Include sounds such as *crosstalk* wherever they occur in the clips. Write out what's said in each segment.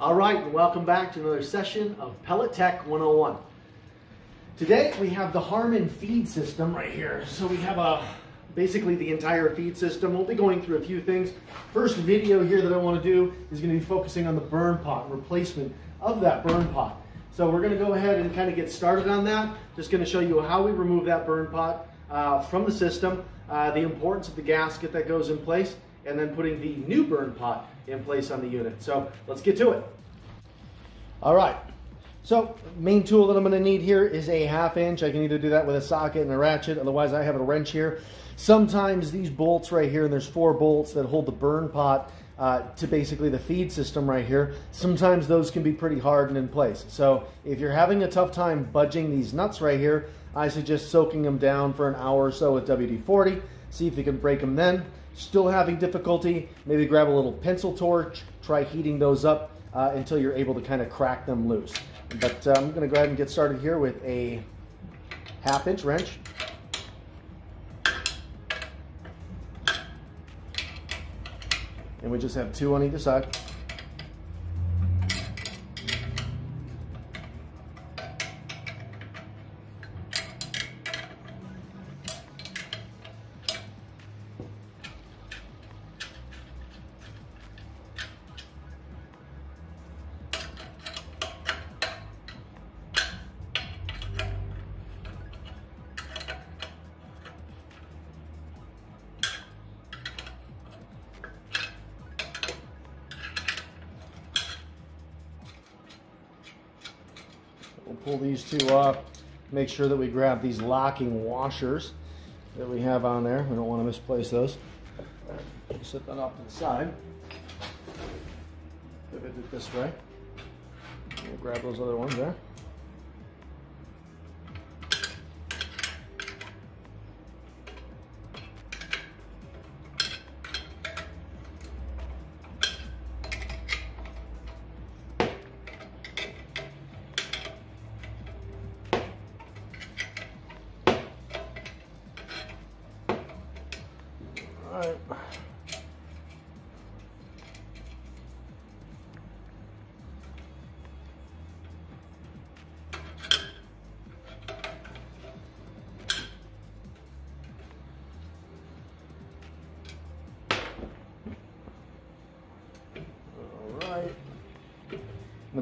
All right, and welcome back to another session of Pellet Tech 101. Today we have the Harman feed system right here. So we have a basically the entire feed system. We'll be going through a few things. First video here that I want to do is going to be focusing on the burn pot replacement of that burn pot. So we're going to go ahead and kind of get started on that. Just going to show you how we remove that burn pot uh, from the system, uh, the importance of the gasket that goes in place, and then putting the new burn pot in place on the unit. So let's get to it. All right. So main tool that I'm going to need here is a half inch. I can either do that with a socket and a ratchet. Otherwise, I have a wrench here. Sometimes these bolts right here, and there's four bolts that hold the burn pot uh, to basically the feed system right here. Sometimes those can be pretty hard and in place. So if you're having a tough time budging these nuts right here, I suggest soaking them down for an hour or so with WD-40. See if you can break them then. Still having difficulty, maybe grab a little pencil torch, try heating those up uh, until you're able to kind of crack them loose. But uh, I'm going to go ahead and get started here with a half inch wrench. And we just have two on either side. Pull these two up, make sure that we grab these locking washers that we have on there. We don't want to misplace those. Set that off to the side. Pivot it this way. We'll grab those other ones there.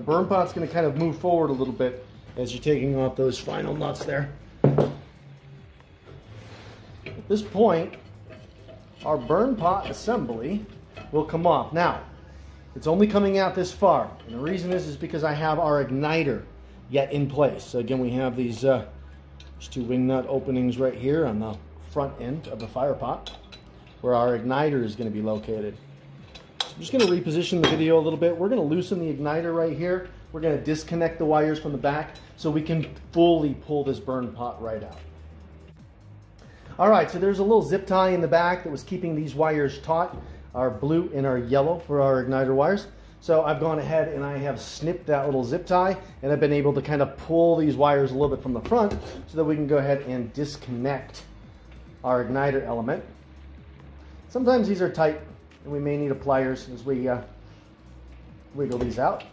Burn pot's going to kind of move forward a little bit as you're taking off those final nuts there. At this point, our burn pot assembly will come off. Now, it's only coming out this far. And the reason is, is because I have our igniter yet in place. So again, we have these uh, two wing nut openings right here on the front end of the fire pot where our igniter is going to be located. I'm just going to reposition the video a little bit. We're going to loosen the igniter right here. We're going to disconnect the wires from the back so we can fully pull this burn pot right out. All right, so there's a little zip tie in the back that was keeping these wires taut, our blue and our yellow for our igniter wires. So I've gone ahead and I have snipped that little zip tie and I've been able to kind of pull these wires a little bit from the front so that we can go ahead and disconnect our igniter element. Sometimes these are tight and we may need a pliers as we uh, wiggle these out.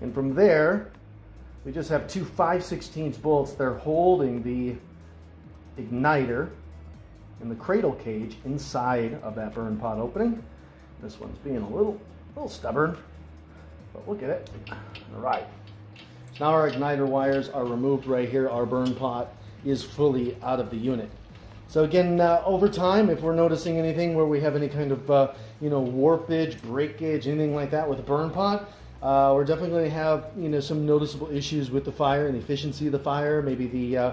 And from there, we just have two 5 16 bolts. They're holding the igniter and the cradle cage inside of that burn pot opening. This one's being a little, little stubborn, but we'll get it. All right. Now our igniter wires are removed right here. Our burn pot is fully out of the unit. So again, uh, over time, if we're noticing anything where we have any kind of, uh, you know, warpage, breakage, anything like that with a burn pot, uh, we're definitely going to have you know some noticeable issues with the fire and the efficiency of the fire, maybe the uh,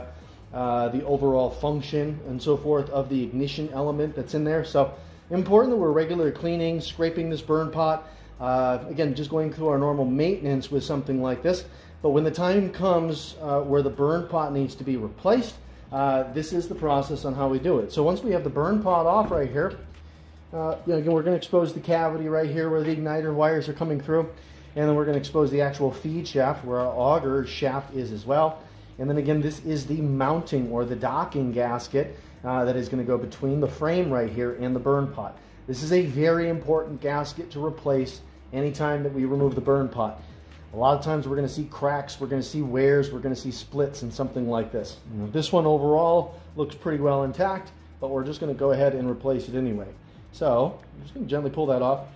uh, the overall function and so forth of the ignition element that's in there. So important that we're regularly cleaning, scraping this burn pot. Uh, again, just going through our normal maintenance with something like this. But when the time comes where the burn pot needs to be replaced, uh, this is the process on how we do it. So once we have the burn pot off right here, uh, you know, again, we're going to expose the cavity right here where the igniter wires are coming through. And then we're going to expose the actual feed shaft where our auger shaft is as well. And then again, this is the mounting or the docking gasket uh, that is going to go between the frame right here and the burn pot. This is a very important gasket to replace anytime that we remove the burn pot. A lot of times we're going to see cracks, we're going to see wears, we're going to see splits and something like this. This one overall looks pretty well intact, but we're just going to go ahead and replace it anyway. So I'm just going to gently pull that off.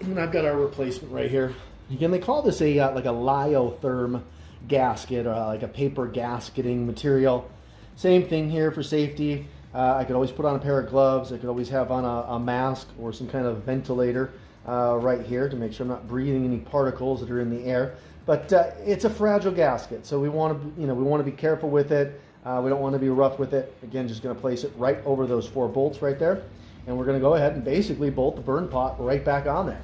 And I've got our replacement right here. Again, they call this a uh, like a Lytherm gasket or uh, like a paper gasketing material. Same thing here for safety. Uh, I could always put on a pair of gloves. I could always have on a, a mask or some kind of ventilator uh, right here to make sure I'm not breathing any particles that are in the air. But uh, it's a fragile gasket, so we want to, you know, we want to be careful with it. Uh, we don't want to be rough with it. Again, just going to place it right over those four bolts right there, and we're going to go ahead and basically bolt the burn pot right back on there.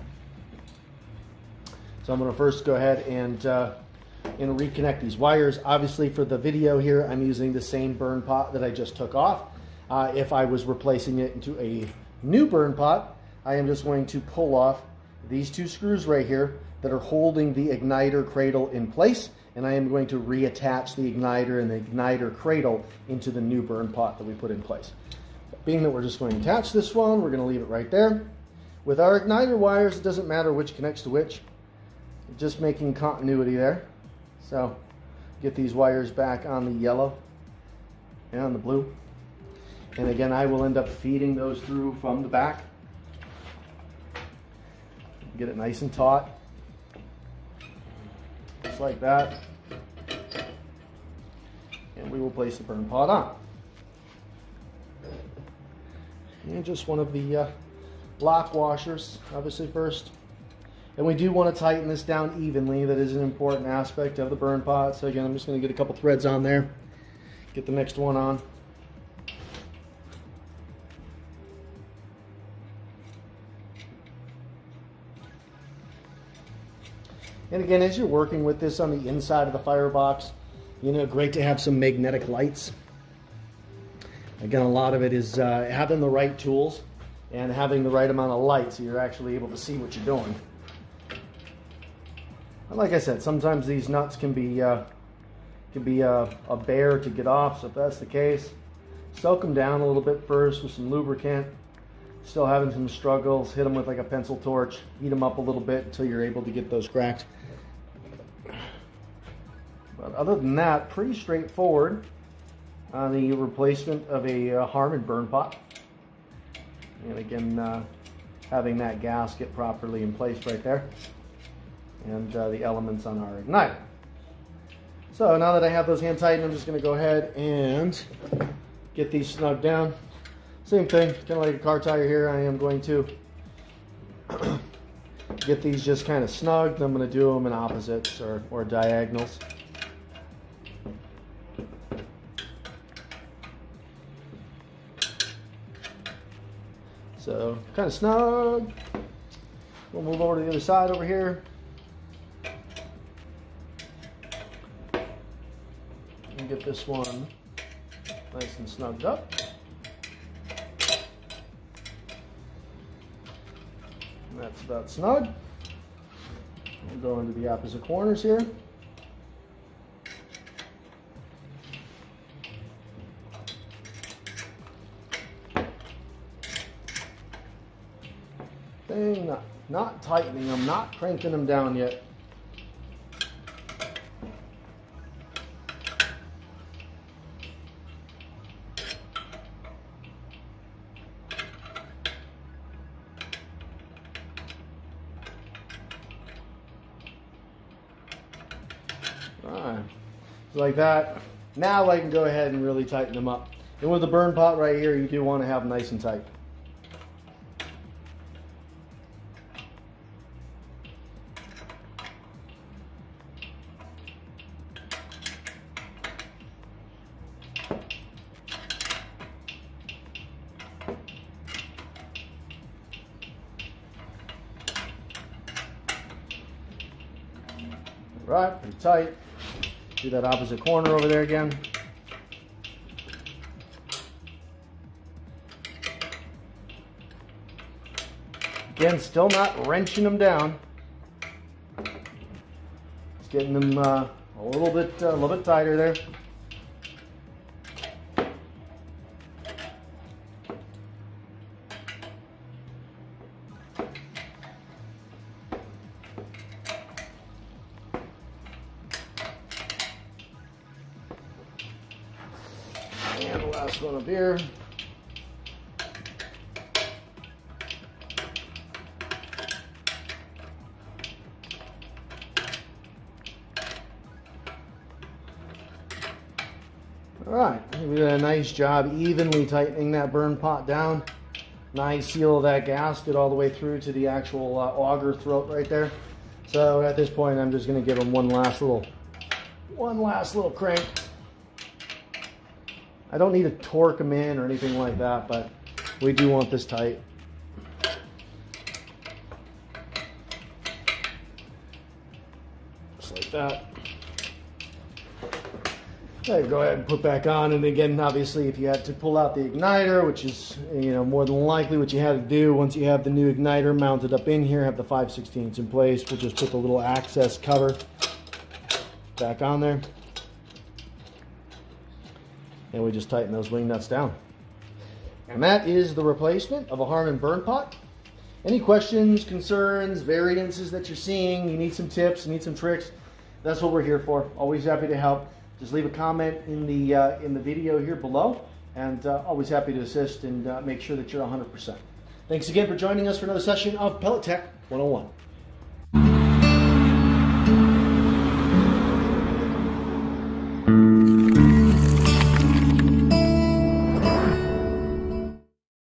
So I'm going to first go ahead and uh, and reconnect these wires. Obviously for the video here, I'm using the same burn pot that I just took off. Uh, if I was replacing it into a new burn pot, I am just going to pull off these two screws right here that are holding the igniter cradle in place and I am going to reattach the igniter and the igniter cradle into the new burn pot that we put in place. Being that we're just going to attach this one, we're going to leave it right there. With our igniter wires, it doesn't matter which connects to which, just making continuity there. So get these wires back on the yellow and on the blue. And again, I will end up feeding those through from the back. Get it nice and taut. Just like that. And we will place the burn pot on. And just one of the uh, lock washers, obviously first. And we do want to tighten this down evenly. That is an important aspect of the burn pot. So again, I'm just going to get a couple threads on there. Get the next one on. And again, as you're working with this on the inside of the firebox, you know, great to have some magnetic lights. Again, a lot of it is uh, having the right tools and having the right amount of light so you're actually able to see what you're doing. And like I said, sometimes these nuts can be uh, can be a, a bear to get off. So if that's the case, soak them down a little bit first with some lubricant. Still having some struggles, hit them with like a pencil torch, heat them up a little bit until you're able to get those cracked. Other than that, pretty straightforward on the replacement of a uh, Harman burn pot. And again, uh, having that gasket properly in place right there and uh, the elements on our igniter. So now that I have those hand tightened, I'm just going to go ahead and get these snug down. Same thing, kind of like a car tire here, I am going to *clears throat* get these just kind of snugged. I'm going to do them in opposites or, or diagonals. So kind of snug. We'll move over to the other side over here. And get this one nice and snugged up. And that's about snug. We'll go into the opposite corners here. Thing, not, not tightening them, not cranking them down yet. Alright, like that. Now I can go ahead and really tighten them up. And with the burn pot right here, you do want to have nice and tight. Right, pretty tight. Do that opposite corner over there again. Again, still not wrenching them down. Just getting them uh, a little bit, uh, a little bit tighter there. Here. All right, we did a nice job evenly tightening that burn pot down. Nice seal of that gasket all the way through to the actual uh, auger throat right there. So at this point, I'm just gonna give them one last little, one last little crank. I don't need to torque them in or anything like that, but we do want this tight. Just like that. Okay, go ahead and put back on. And again, obviously, if you had to pull out the igniter, which is you know more than likely what you had to do once you have the new igniter mounted up in here, have the 5 16 in place, we'll just put the little access cover back on there. And we just tighten those wing nuts down. And that is the replacement of a Harman burn pot. Any questions, concerns, variances that you're seeing, you need some tips, you need some tricks, that's what we're here for. Always happy to help just leave a comment in the uh, in the video here below and uh, always happy to assist and uh, make sure that you're 100%. Thanks again for joining us for another session of Pellet Tech 101.